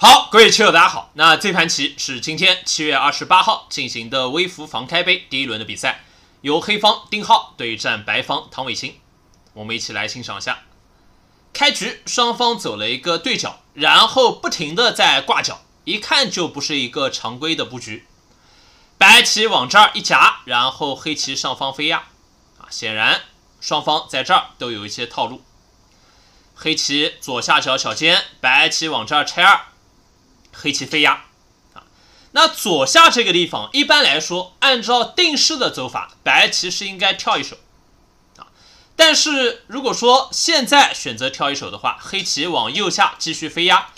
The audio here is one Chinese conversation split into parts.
好，各位棋友，大家好。那这盘棋是今天七月二十八号进行的微服防开杯第一轮的比赛，由黑方丁浩对战白方唐伟新。我们一起来欣赏一下。开局双方走了一个对角，然后不停的在挂角，一看就不是一个常规的布局。白棋往这儿一夹，然后黑棋上方飞压，啊，显然双方在这儿都有一些套路。黑棋左下角小尖，白棋往这儿拆二。黑棋飞压，啊，那左下这个地方，一般来说，按照定式的走法，白棋是应该跳一手，啊，但是如果说现在选择跳一手的话，黑棋往右下继续飞压，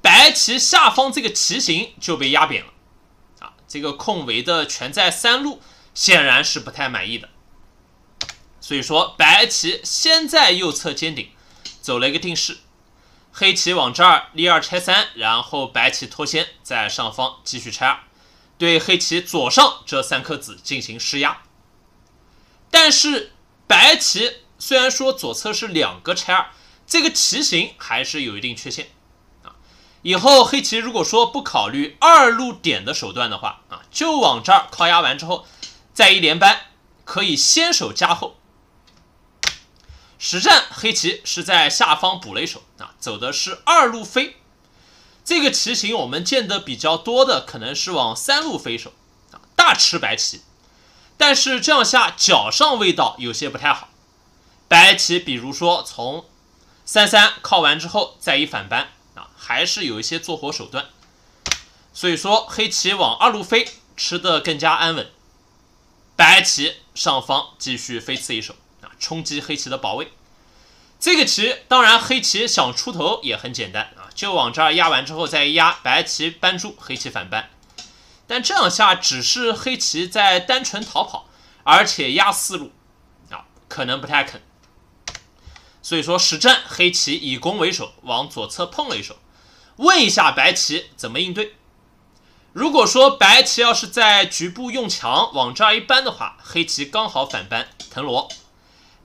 白棋下方这个棋形就被压扁了，啊，这个空围的全在三路，显然是不太满意的，所以说白棋先在右侧尖顶走了一个定式。黑棋往这儿立二拆三，然后白棋脱先，在上方继续拆二，对黑棋左上这三颗子进行施压。但是白棋虽然说左侧是两个拆二，这个棋形还是有一定缺陷啊。以后黑棋如果说不考虑二路点的手段的话啊，就往这儿靠压完之后，再一连扳，可以先手加后。实战黑棋是在下方补了一手啊，走的是二路飞，这个棋形我们见得比较多的可能是往三路飞手啊，大吃白棋。但是这样下角上味道有些不太好，白棋比如说从三三靠完之后再一反扳啊，还是有一些做活手段。所以说黑棋往二路飞吃的更加安稳，白棋上方继续飞刺一手。冲击黑棋的保卫，这个棋当然黑棋想出头也很简单啊，就往这儿压完之后再压，白棋扳住，黑棋反扳。但这样下只是黑棋在单纯逃跑，而且压四路啊，可能不太肯。所以说实战黑棋以攻为守，往左侧碰了一手，问一下白棋怎么应对。如果说白棋要是在局部用强往这儿一扳的话，黑棋刚好反扳腾罗。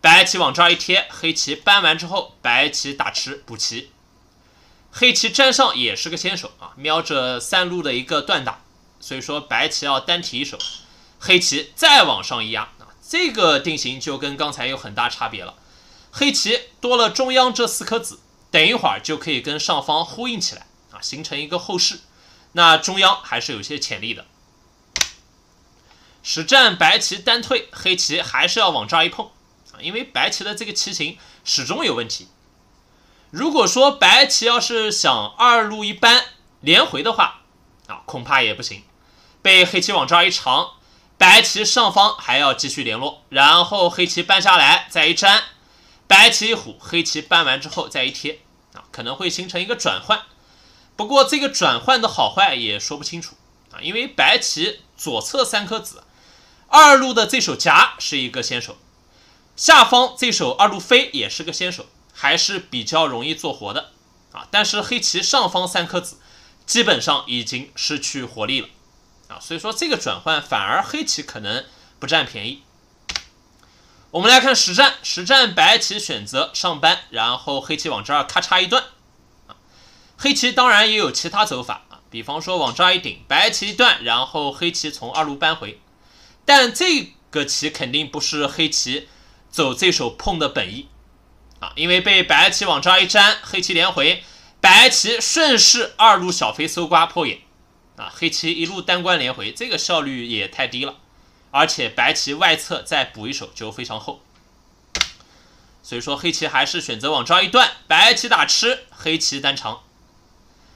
白棋往这儿一贴，黑棋搬完之后，白棋打吃补棋，黑棋粘上也是个先手啊，瞄着三路的一个断打，所以说白棋要单提一手，黑棋再往上一压啊，这个定型就跟刚才有很大差别了，黑棋多了中央这四颗子，等一会儿就可以跟上方呼应起来啊，形成一个后势，那中央还是有些潜力的。实战白棋单退，黑棋还是要往这儿一碰。因为白棋的这个棋形始终有问题。如果说白棋要是想二路一扳连回的话，啊，恐怕也不行。被黑棋往这儿一长，白棋上方还要继续联络，然后黑棋扳下来再一粘，白棋虎，黑棋扳完之后再一贴，啊，可能会形成一个转换。不过这个转换的好坏也说不清楚啊，因为白棋左侧三颗子，二路的这手夹是一个先手。下方这手二路飞也是个先手，还是比较容易做活的啊。但是黑棋上方三颗子基本上已经失去活力了啊，所以说这个转换反而黑棋可能不占便宜。我们来看实战，实战白棋选择上扳，然后黑棋往这儿咔嚓一断啊。黑棋当然也有其他走法啊，比方说往这儿一顶，白棋一断，然后黑棋从二路扳回，但这个棋肯定不是黑棋。走这手碰的本意啊，因为被白棋往这儿一粘，黑棋连回，白棋顺势二路小飞搜刮破眼啊，黑棋一路单关连回，这个效率也太低了，而且白棋外侧再补一手就非常厚，所以说黑棋还是选择往这儿一断，白棋打吃，黑棋单长，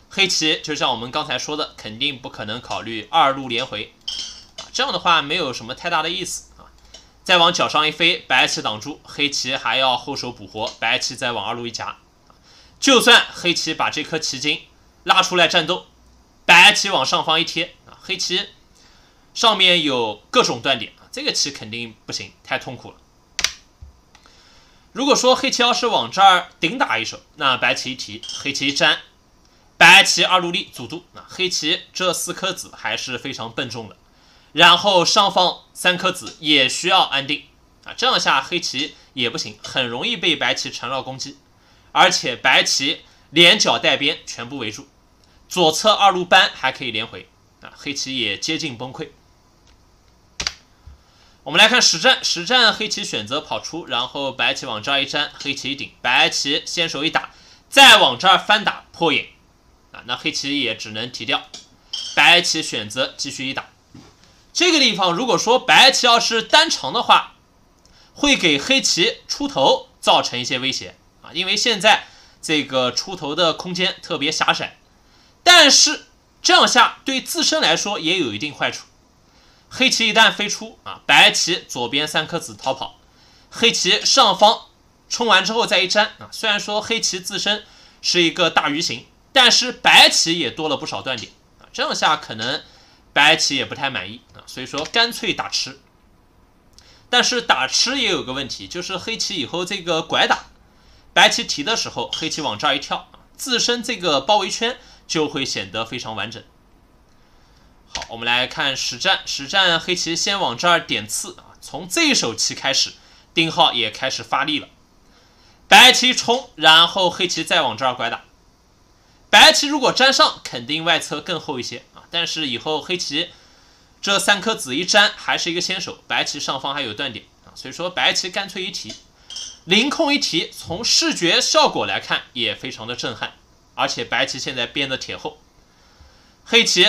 黑棋就像我们刚才说的，肯定不可能考虑二路连回，这样的话没有什么太大的意思。再往脚上一飞，白棋挡住，黑棋还要后手补活，白棋再往二路一夹，就算黑棋把这颗棋筋拉出来战斗，白棋往上方一贴啊，黑棋上面有各种断点，这个棋肯定不行，太痛苦了。如果说黑棋要是往这儿顶打一手，那白棋一提，黑棋一粘，白棋二路力阻度，那黑棋这四颗子还是非常笨重的。然后上方三颗子也需要安定。啊，这样下黑棋也不行，很容易被白棋缠绕攻击，而且白棋连角带边全部围住，左侧二路扳还可以连回。啊，黑棋也接近崩溃。我们来看实战，实战黑棋选择跑出，然后白棋往这儿一粘，黑棋一顶，白棋先手一打，再往这儿翻打破眼。啊，那黑棋也只能提掉，白棋选择继续一打。这个地方如果说白棋要是单长的话，会给黑棋出头造成一些威胁啊，因为现在这个出头的空间特别狭窄，但是这样下对自身来说也有一定坏处。黑棋一旦飞出啊，白棋左边三颗子逃跑，黑棋上方冲完之后再一粘啊，虽然说黑棋自身是一个大鱼形，但是白棋也多了不少断点啊，这样下可能白棋也不太满意。所以说干脆打吃。但是打吃也有个问题，就是黑棋以后这个拐打，白棋提的时候，黑棋往这儿一跳自身这个包围圈就会显得非常完整。好，我们来看实战。实战，黑棋先往这儿点刺啊，从这一手棋开始，丁浩也开始发力了。白棋冲，然后黑棋再往这儿拐打。白棋如果粘上，肯定外侧更厚一些啊。但是以后黑棋这三颗子一粘，还是一个先手，白棋上方还有断点啊。所以说白棋干脆一提，凌空一提，从视觉效果来看也非常的震撼。而且白棋现在变得铁厚，黑棋。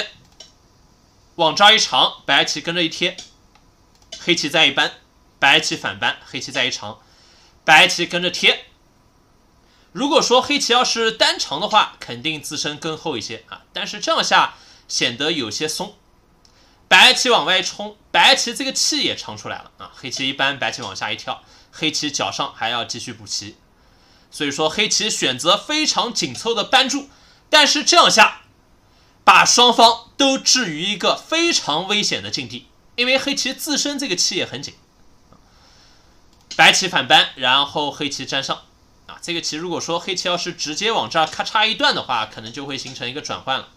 往这一长，白棋跟着一贴，黑棋再一扳，白棋反扳，黑棋再一长，白棋跟着贴。如果说黑棋要是单长的话，肯定自身更厚一些啊，但是这样下显得有些松。白棋往外冲，白棋这个气也长出来了啊，黑棋一扳，白棋往下一跳，黑棋脚上还要继续补棋，所以说黑棋选择非常紧凑的扳住，但是这样下。把双方都置于一个非常危险的境地，因为黑棋自身这个气也很紧。白棋反扳，然后黑棋粘上，啊，这个棋如果说黑棋要是直接往这儿咔嚓一断的话，可能就会形成一个转换了。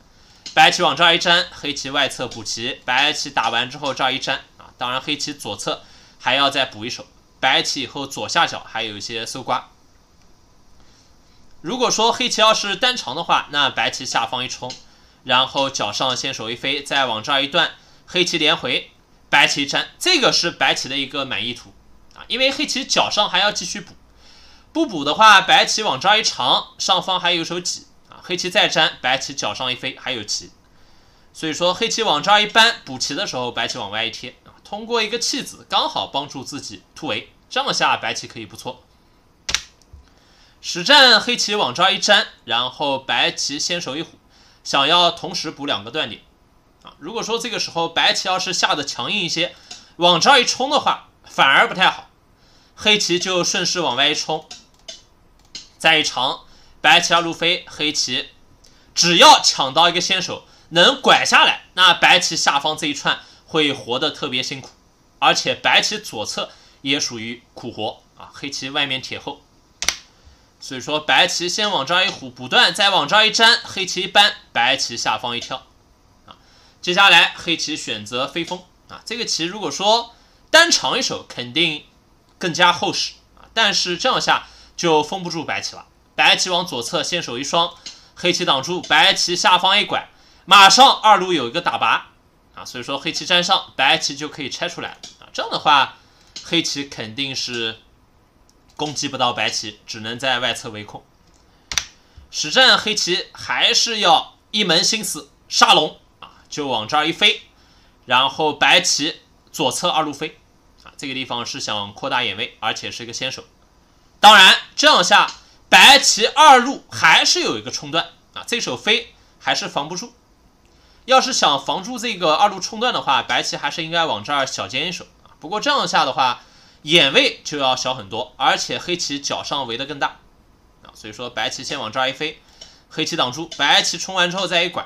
白棋往这儿一粘，黑棋外侧补棋，白棋打完之后这儿一粘，啊，当然黑棋左侧还要再补一手，白棋以后左下角还有一些搜刮。如果说黑棋要是单长的话，那白棋下方一冲。然后脚上先手一飞，再往这儿一断，黑棋连回，白棋粘，这个是白棋的一个满意图啊。因为黑棋脚上还要继续补，不补的话，白棋往这儿一长，上方还有一手挤，黑棋再粘，白棋脚上一飞还有棋，所以说黑棋往这儿一扳补棋的时候，白棋往外一贴啊，通过一个弃子刚好帮助自己突围，这样下白棋可以不错。实战黑棋往这儿一粘，然后白棋先手一虎。想要同时补两个断点，啊，如果说这个时候白棋要是下的强硬一些，往这儿一冲的话，反而不太好。黑棋就顺势往外一冲，再一长，白棋二路飞，黑棋只要抢到一个先手，能拐下来，那白棋下方这一串会活得特别辛苦，而且白棋左侧也属于苦活啊，黑棋外面铁厚。所以说，白棋先往这儿一虎补断，再往这儿一粘，黑棋一扳，白棋下方一跳，啊，接下来黑棋选择飞封，啊，这个棋如果说单长一手，肯定更加厚实，啊，但是这样下就封不住白棋了。白棋往左侧先手一双，黑棋挡住，白棋下方一拐，马上二路有一个打拔，啊，所以说黑棋粘上，白棋就可以拆出来，啊，这样的话，黑棋肯定是。攻击不到白棋，只能在外侧围控。实战黑棋还是要一门心思杀龙啊，就往这儿一飞，然后白棋左侧二路飞啊，这个地方是想扩大眼位，而且是一个先手。当然这样下，白棋二路还是有一个冲断啊，这手飞还是防不住。要是想防住这个二路冲断的话，白棋还是应该往这儿小尖一手啊。不过这样下的话。眼位就要小很多，而且黑棋脚上围的更大啊，所以说白棋先往这儿一飞，黑棋挡住，白棋冲完之后再一拐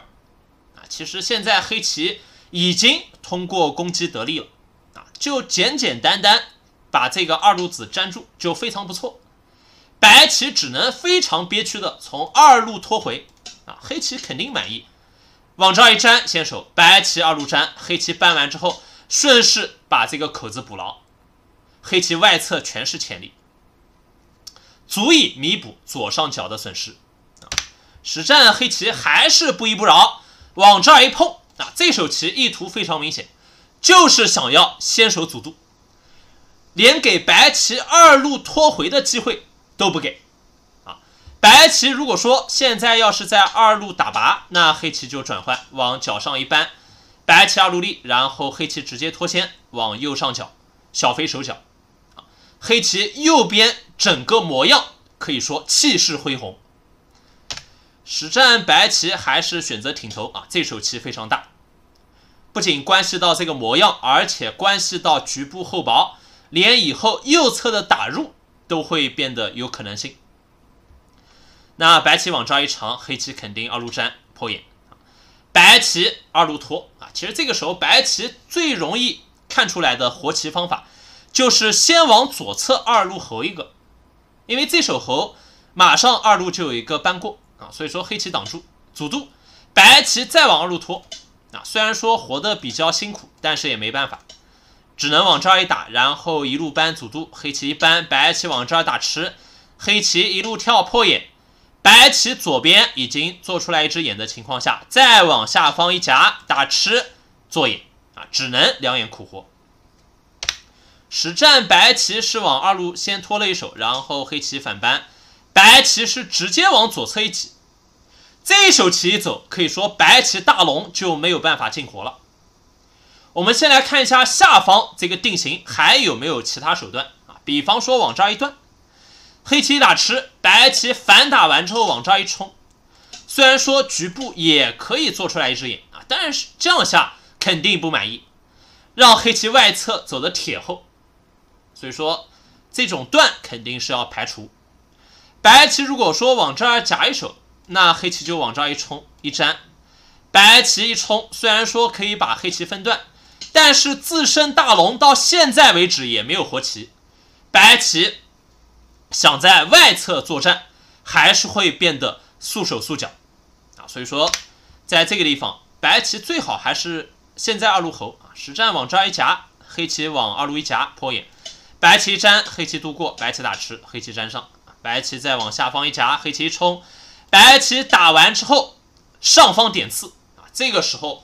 啊，其实现在黑棋已经通过攻击得利了啊，就简简单单把这个二路子粘住就非常不错，白棋只能非常憋屈的从二路拖回。啊，黑棋肯定满意，往这儿一粘先手，白棋二路粘，黑棋扳完之后顺势把这个口子补牢。黑棋外侧全是潜力，足以弥补左上角的损失。啊！实战黑棋还是不依不饶，往这儿一碰啊，这手棋意图非常明显，就是想要先手阻度，连给白棋二路拖回的机会都不给啊。白棋如果说现在要是在二路打拔，那黑棋就转换往角上一扳，白棋二路立，然后黑棋直接脱先往右上角小飞手脚啊，黑棋右边整个模样可以说气势恢宏。实战白棋还是选择挺头啊，这手棋非常大，不仅关系到这个模样，而且关系到局部厚薄，连以后右侧的打入都会变得有可能性。那白棋往这儿一长，黑棋肯定二路粘破眼，白棋二路拖啊。其实这个时候白棋最容易看出来的活棋方法，就是先往左侧二路侯一个，因为这手侯马上二路就有一个扳过。啊，所以说黑棋挡住阻度，白棋再往二路拖，啊，虽然说活得比较辛苦，但是也没办法，只能往这儿一打，然后一路扳阻度，黑棋一扳，白棋往这儿打吃，黑棋一路跳破眼，白棋左边已经做出来一只眼的情况下，再往下方一夹打吃做眼，啊，只能两眼苦活。实战白棋是往二路先拖了一手，然后黑棋反扳。白棋是直接往左侧一挤，这一手棋一走，可以说白棋大龙就没有办法进活了。我们先来看一下下方这个定型还有没有其他手段啊？比方说往这儿一断，黑棋一打吃，白棋反打完之后往这儿一冲，虽然说局部也可以做出来一只眼啊，但是这样下肯定不满意，让黑棋外侧走的铁后，所以说这种断肯定是要排除。白棋如果说往这儿夹一手，那黑棋就往这儿一冲一粘。白棋一冲，虽然说可以把黑棋分段，但是自身大龙到现在为止也没有活棋。白棋想在外侧作战，还是会变得束手束脚啊。所以说，在这个地方，白棋最好还是现在二路侯啊，实战往这儿一夹，黑棋往二路一夹破眼，白棋粘，黑棋渡过，白棋打吃，黑棋粘上。白棋再往下方一夹，黑棋一冲，白棋打完之后，上方点刺啊，这个时候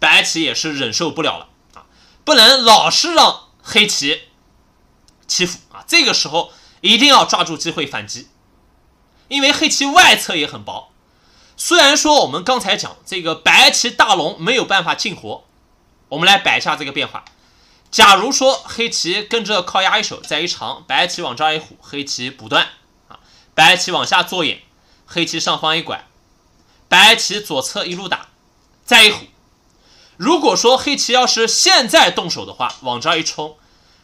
白棋也是忍受不了了啊，不能老是让黑棋欺负啊，这个时候一定要抓住机会反击，因为黑棋外侧也很薄。虽然说我们刚才讲这个白棋大龙没有办法进活，我们来摆一下这个变化。假如说黑棋跟着靠压一手，再一长，白棋往这儿一虎，黑棋补断啊，白棋往下做眼，黑棋上方一拐，白棋左侧一路打，再一虎。如果说黑棋要是现在动手的话，往这儿一冲，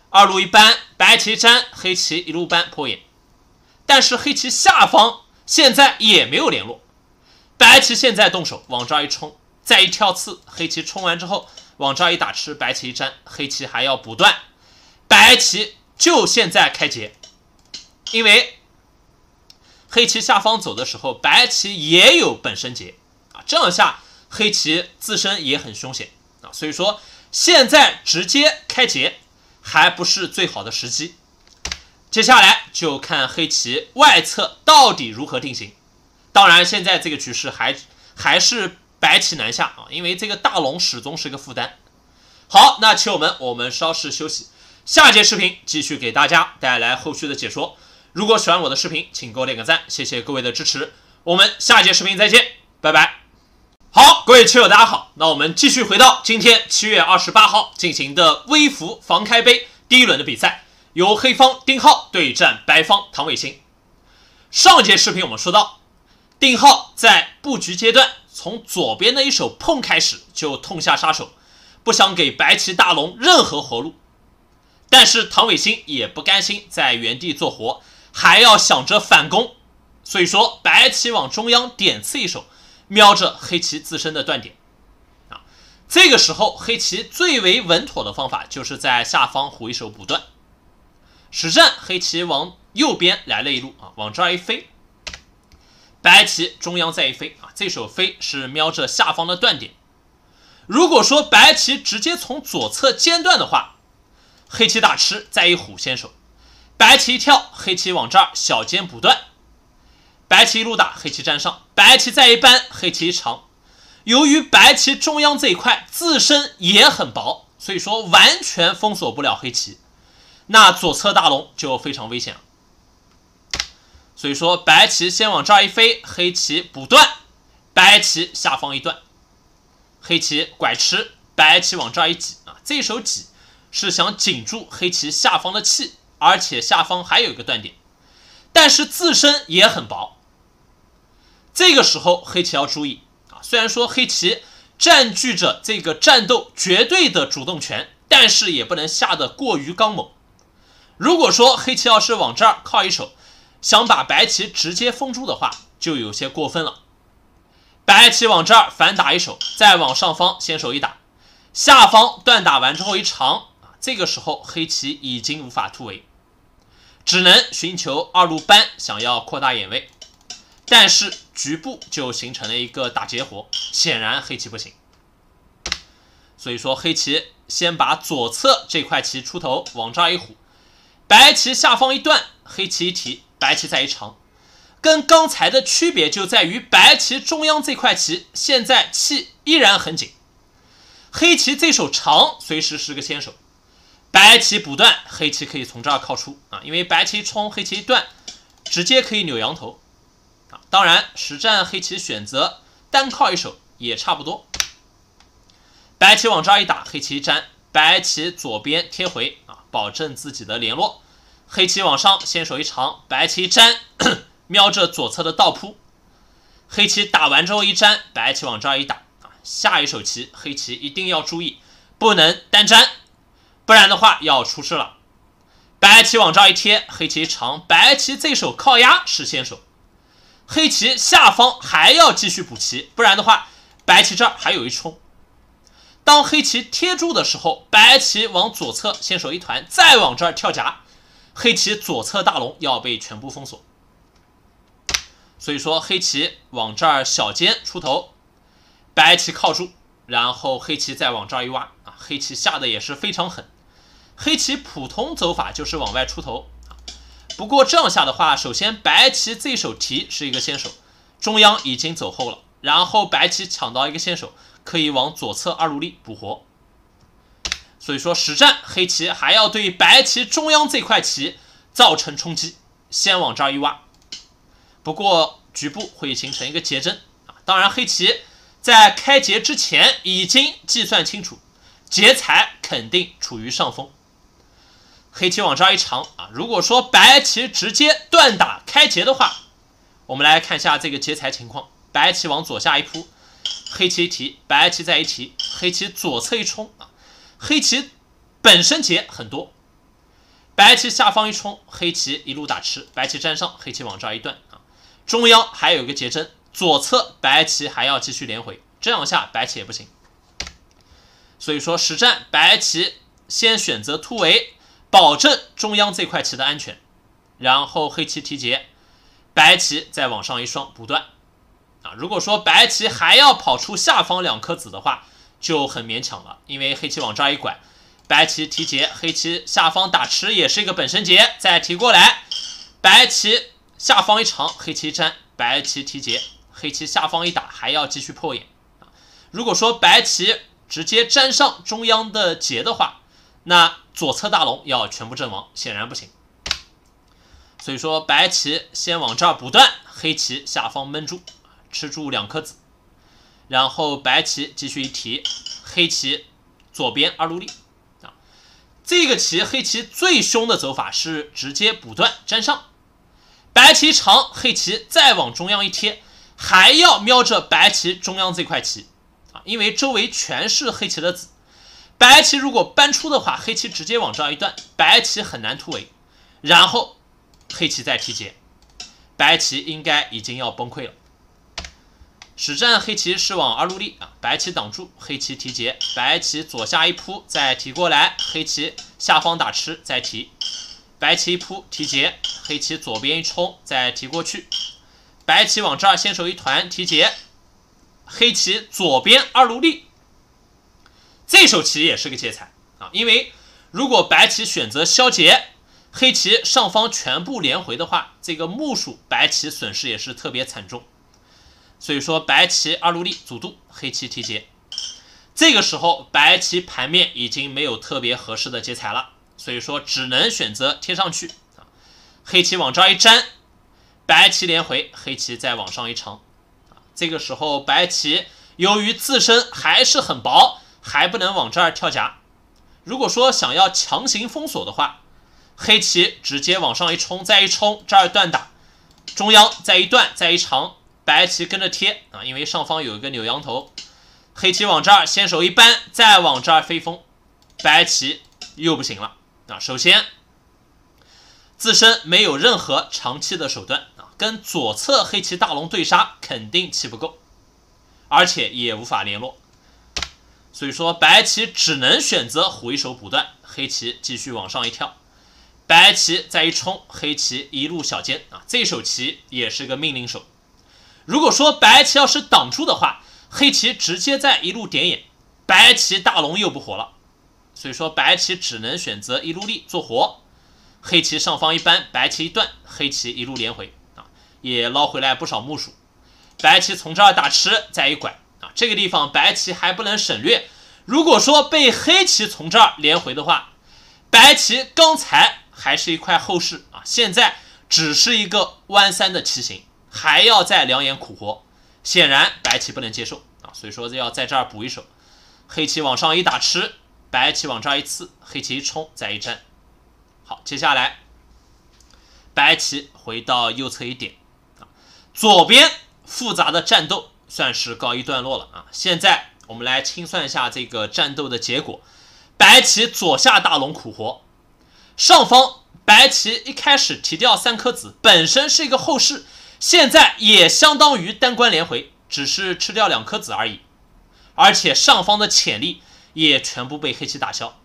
二路一扳，白棋粘，黑棋一路扳破眼。但是黑棋下方现在也没有联络，白棋现在动手往这儿一冲，再一跳刺，黑棋冲完之后。往这儿一打吃，白棋一粘，黑棋还要补断，白棋就现在开劫，因为黑棋下方走的时候，白棋也有本身劫啊，这样下黑棋自身也很凶险啊，所以说现在直接开劫还不是最好的时机，接下来就看黑棋外侧到底如何定型，当然现在这个局势还还是。白棋南下啊，因为这个大龙始终是个负担。好，那棋友们，我们稍事休息，下节视频继续给大家带来后续的解说。如果喜欢我的视频，请给我点个赞，谢谢各位的支持。我们下节视频再见，拜拜。好，各位棋友大家好，那我们继续回到今天七月二十八号进行的微服防开杯第一轮的比赛，由黑方丁浩对战白方唐伟新。上一节视频我们说到，丁浩在布局阶段。从左边的一手碰开始就痛下杀手，不想给白棋大龙任何活路。但是唐伟新也不甘心在原地做活，还要想着反攻。所以说白棋往中央点刺一手，瞄着黑棋自身的断点。啊，这个时候黑棋最为稳妥的方法就是在下方虎一手补断。实战黑棋往右边来了一路啊，往这儿一飞。白棋中央再一飞啊，这手飞是瞄着下方的断点。如果说白棋直接从左侧间断的话，黑棋打吃再一虎先手，白棋一跳，黑棋往这儿小尖补断，白棋一路打，黑棋占上，白棋再一扳，黑棋一长。由于白棋中央这一块自身也很薄，所以说完全封锁不了黑棋，那左侧大龙就非常危险了。所以说白棋先往这儿一飞，黑棋补断，白棋下方一断，黑棋拐吃，白棋往这儿一挤啊，这一手挤是想紧住黑棋下方的气，而且下方还有一个断点，但是自身也很薄。这个时候黑棋要注意啊，虽然说黑棋占据着这个战斗绝对的主动权，但是也不能下得过于刚猛。如果说黑棋要是往这儿靠一手，想把白棋直接封住的话，就有些过分了。白棋往这儿反打一手，再往上方先手一打，下方断打完之后一长啊，这个时候黑棋已经无法突围，只能寻求二路扳，想要扩大眼位。但是局部就形成了一个打劫活，显然黑棋不行。所以说黑棋先把左侧这块棋出头往这儿一虎，白棋下方一断，黑棋一提。白棋再一长，跟刚才的区别就在于白棋中央这块棋现在气依然很紧，黑棋这手长随时是个先手，白棋补断，黑棋可以从这儿靠出啊，因为白棋冲，黑棋一断，直接可以扭羊头。当然实战黑棋选择单靠一手也差不多，白棋往这儿一打，黑棋一粘，白棋左边贴回啊，保证自己的联络。黑棋往上，先手一长，白棋粘，瞄着左侧的倒扑。黑棋打完之后一粘，白棋往这儿一打啊，下一手棋黑棋一定要注意，不能单粘，不然的话要出事了。白棋往这儿一贴，黑棋长，白棋这手靠压是先手，黑棋下方还要继续补棋，不然的话白棋这儿还有一冲。当黑棋贴住的时候，白棋往左侧先手一团，再往这儿跳夹。黑棋左侧大龙要被全部封锁，所以说黑棋往这儿小尖出头，白棋靠住，然后黑棋再往这儿一挖啊，黑棋下的也是非常狠。黑棋普通走法就是往外出头，不过这样下的话，首先白棋这手提是一个先手，中央已经走后了，然后白棋抢到一个先手，可以往左侧二路力补活。所以说实战黑棋还要对白棋中央这块棋造成冲击，先往这儿一挖。不过局部会形成一个劫阵啊，当然黑棋在开劫之前已经计算清楚，劫材肯定处于上风。黑棋往这儿一长啊，如果说白棋直接断打开劫的话，我们来看一下这个劫材情况。白棋往左下一扑，黑棋一提，白棋再一提，黑棋左侧一冲啊。黑棋本身劫很多，白棋下方一冲，黑棋一路打吃，白棋粘上，黑棋往这儿一断啊，中央还有个劫针，左侧白棋还要继续连回，这样下白棋也不行。所以说实战白棋先选择突围，保证中央这块棋的安全，然后黑棋提劫，白棋再往上一双补断啊。如果说白棋还要跑出下方两颗子的话，就很勉强了，因为黑棋往这一拐，白棋提劫，黑棋下方打吃也是一个本身劫，再提过来，白棋下方一长，黑棋粘，白棋提劫，黑棋下方一打还要继续破眼。如果说白棋直接粘上中央的劫的话，那左侧大龙要全部阵亡，显然不行。所以说白棋先往这儿补断，黑棋下方闷住，吃住两颗子。然后白棋继续一提，黑棋左边二路立啊，这个棋黑棋最凶的走法是直接补断粘上，白棋长，黑棋再往中央一贴，还要瞄着白棋中央这块棋啊，因为周围全是黑棋的子，白棋如果搬出的话，黑棋直接往这儿一断，白棋很难突围，然后黑棋再提劫，白棋应该已经要崩溃了。实战黑棋是往二路立啊，白棋挡住，黑棋提劫，白棋左下一扑，再提过来，黑棋下方打吃，再提，白棋一扑提劫，黑棋左边一冲，再提过去，白棋往这儿先手一团提劫，黑棋左边二路立，这手棋也是个劫材啊，因为如果白棋选择消劫，黑棋上方全部连回的话，这个目数白棋损失也是特别惨重。所以说白棋二路力阻渡，黑棋提劫。这个时候白棋盘面已经没有特别合适的劫材了，所以说只能选择贴上去啊。黑棋往这儿一粘，白棋连回，黑棋再往上一长。这个时候白棋由于自身还是很薄，还不能往这儿跳夹。如果说想要强行封锁的话，黑棋直接往上一冲，再一冲，这儿断打，中央再一断，再一长。白棋跟着贴啊，因为上方有一个扭羊头，黑棋往这儿先手一扳，再往这儿飞风，白棋又不行了啊。首先，自身没有任何长期的手段啊，跟左侧黑棋大龙对杀肯定棋不够，而且也无法联络，所以说白棋只能选择回手补断，黑棋继续往上一跳，白棋再一冲，黑棋一路小尖啊，这手棋也是个命令手。如果说白棋要是挡住的话，黑棋直接在一路点眼，白棋大龙又不活了，所以说白棋只能选择一路力做活。黑棋上方一扳，白棋一断，黑棋一路连回啊，也捞回来不少目数。白棋从这儿打吃，再一拐，这个地方白棋还不能省略。如果说被黑棋从这儿连回的话，白棋刚才还是一块后势啊，现在只是一个弯三的棋形。还要再两眼苦活，显然白棋不能接受啊，所以说要在这儿补一手。黑棋往上一打吃，白棋往这儿一刺，黑棋一冲再一粘。好，接下来白棋回到右侧一点啊，左边复杂的战斗算是告一段落了啊。现在我们来清算一下这个战斗的结果：白棋左下大龙苦活，上方白棋一开始提掉三颗子，本身是一个后势。现在也相当于单关连回，只是吃掉两颗子而已，而且上方的潜力也全部被黑棋打消。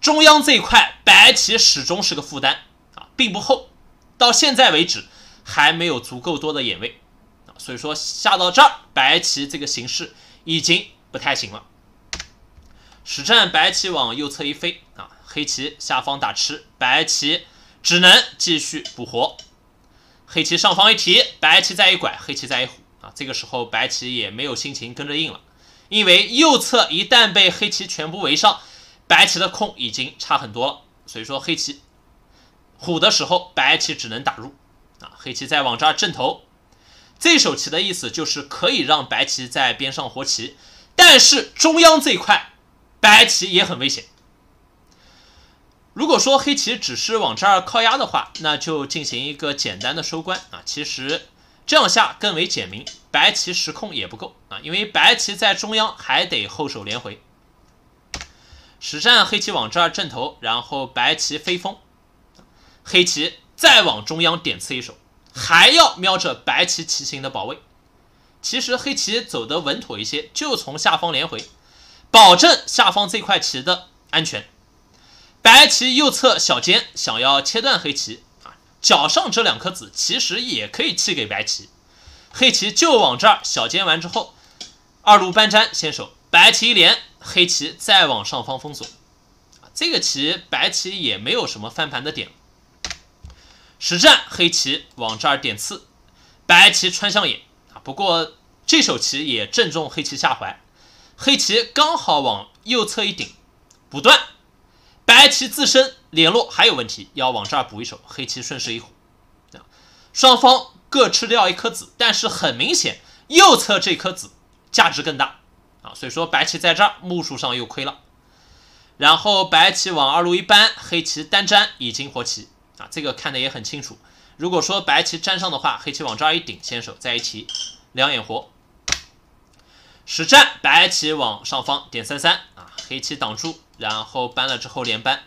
中央这一块白棋始终是个负担啊，并不厚，到现在为止还没有足够多的眼位，所以说下到这儿，白棋这个形势已经不太行了。实战白棋往右侧一飞啊，黑棋下方打吃，白棋只能继续补活。黑棋上方一提，白棋再一拐，黑棋再一虎啊！这个时候白棋也没有心情跟着硬了，因为右侧一旦被黑棋全部围上，白棋的空已经差很多了。所以说黑棋虎的时候，白棋只能打入啊！黑棋再往这儿正头，这手棋的意思就是可以让白棋在边上活棋，但是中央这一块白棋也很危险。如果说黑棋只是往这儿靠压的话，那就进行一个简单的收官啊。其实这样下更为简明，白棋实控也不够啊，因为白棋在中央还得后手连回。实战黑棋往这儿正头，然后白棋飞风，黑棋再往中央点刺一手，还要瞄着白棋棋形的保卫。其实黑棋走得稳妥一些，就从下方连回，保证下方这块棋的安全。白棋右侧小尖想要切断黑棋啊，角上这两颗子其实也可以弃给白棋，黑棋就往这儿小尖完之后，二路搬粘先手，白棋一连，黑棋再往上方封锁，这个棋白棋也没有什么翻盘的点。实战黑棋往这儿点刺，白棋穿向眼啊，不过这手棋也正中黑棋下怀，黑棋刚好往右侧一顶，不断。白棋自身联络还有问题，要往这儿补一手。黑棋顺势一虎啊，双方各吃掉一颗子，但是很明显，右侧这颗子价值更大啊，所以说白棋在这儿目数上又亏了。然后白棋往二路一搬，黑棋单粘已经活棋啊，这个看的也很清楚。如果说白棋粘上的话，黑棋往这儿一顶，先手再一提，两眼活。实战白棋往上方点三三啊，黑棋挡住。然后搬了之后连搬，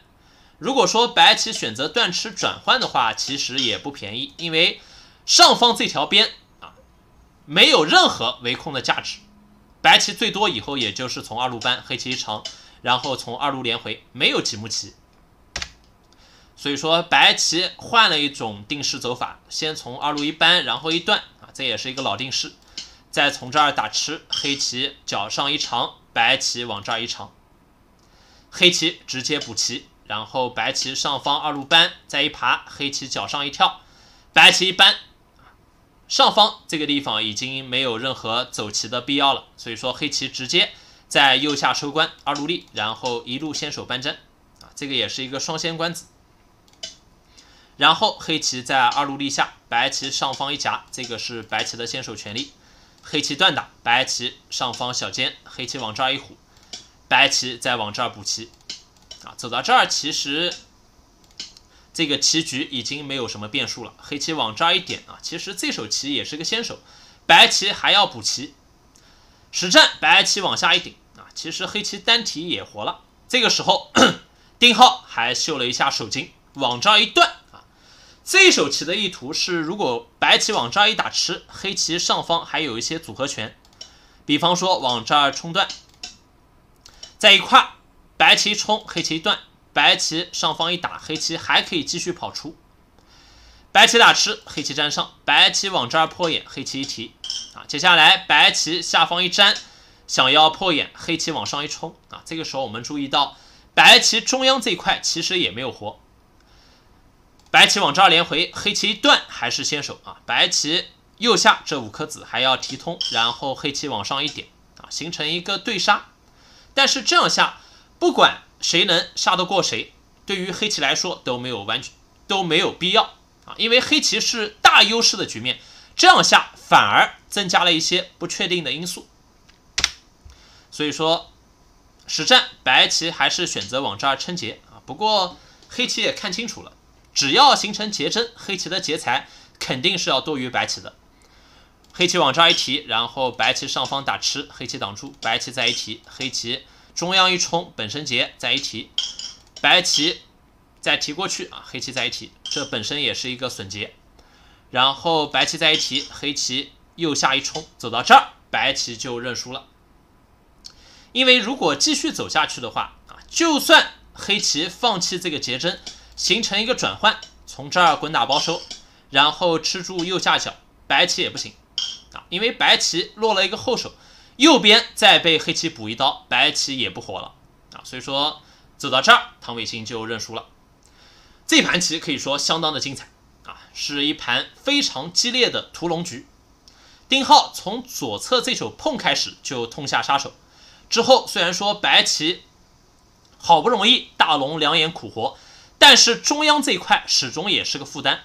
如果说白棋选择断吃转换的话，其实也不便宜，因为上方这条边啊没有任何围控的价值，白棋最多以后也就是从二路搬，黑棋一长，然后从二路连回，没有几目棋，所以说白棋换了一种定式走法，先从二路一搬，然后一断啊，这也是一个老定式，再从这儿打吃，黑棋角上一长，白棋往这儿一长。黑棋直接补棋，然后白棋上方二路搬，再一爬，黑棋脚上一跳，白棋一搬，上方这个地方已经没有任何走棋的必要了，所以说黑棋直接在右下收官，二路立，然后一路先手搬粘，啊，这个也是一个双先官子。然后黑棋在二路立下，白棋上方一夹，这个是白棋的先手权利。黑棋断打，白棋上方小尖，黑棋往这儿一虎，白棋再往这儿补棋。啊，走到这儿，其实这个棋局已经没有什么变数了。黑棋往这儿一点啊，其实这手棋也是个先手，白棋还要补棋。实战白棋往下一顶啊，其实黑棋单提也活了。这个时候，丁浩还秀了一下手筋，往这儿一断。这一手棋的意图是，如果白棋往这儿一打吃，黑棋上方还有一些组合拳，比方说往这儿冲断，再一跨，白棋冲，黑棋断，白棋上方一打，黑棋还可以继续跑出。白棋打吃，黑棋粘上，白棋往这儿破眼，黑棋一提啊，接下来白棋下方一粘，想要破眼，黑棋往上一冲啊，这个时候我们注意到白棋中央这块其实也没有活。白棋往这儿连回，黑棋一断还是先手啊。白棋右下这五颗子还要提通，然后黑棋往上一点啊，形成一个对杀。但是这样下，不管谁能杀得过谁，对于黑棋来说都没有完全都没有必要啊，因为黑棋是大优势的局面，这样下反而增加了一些不确定的因素。所以说，实战白棋还是选择往这儿撑劫啊。不过黑棋也看清楚了。只要形成劫针，黑棋的劫财肯定是要多于白棋的。黑棋往这儿一提，然后白棋上方打吃，黑棋挡住，白棋再一提，黑棋中央一冲，本身劫再一提，白棋再提过去啊，黑棋再一提，这本身也是一个损劫。然后白棋再一提，黑棋右下一冲，走到这儿，白棋就认输了。因为如果继续走下去的话啊，就算黑棋放弃这个劫针。形成一个转换，从这儿滚打包收，然后吃住右下角，白棋也不行啊，因为白棋落了一个后手，右边再被黑棋补一刀，白棋也不活了啊，所以说走到这儿，唐伟新就认输了。这盘棋可以说相当的精彩啊，是一盘非常激烈的屠龙局。丁浩从左侧这手碰开始就痛下杀手，之后虽然说白棋好不容易大龙两眼苦活。但是中央这一块始终也是个负担，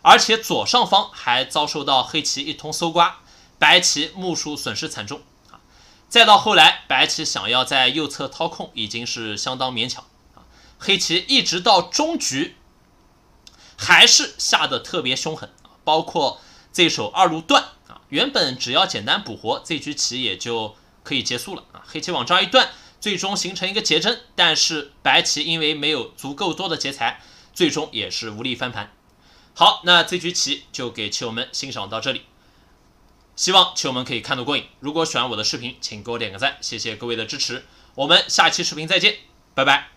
而且左上方还遭受到黑棋一通搜刮，白棋目数损失惨重啊！再到后来，白棋想要在右侧掏空已经是相当勉强啊！黑棋一直到中局还是下的特别凶狠！包括这手二路断啊，原本只要简单补活，这局棋也就可以结束了啊！黑棋往这一断。最终形成一个劫针，但是白棋因为没有足够多的劫财，最终也是无力翻盘。好，那这局棋就给棋友们欣赏到这里，希望棋友们可以看得过瘾。如果喜欢我的视频，请给我点个赞，谢谢各位的支持。我们下期视频再见，拜拜。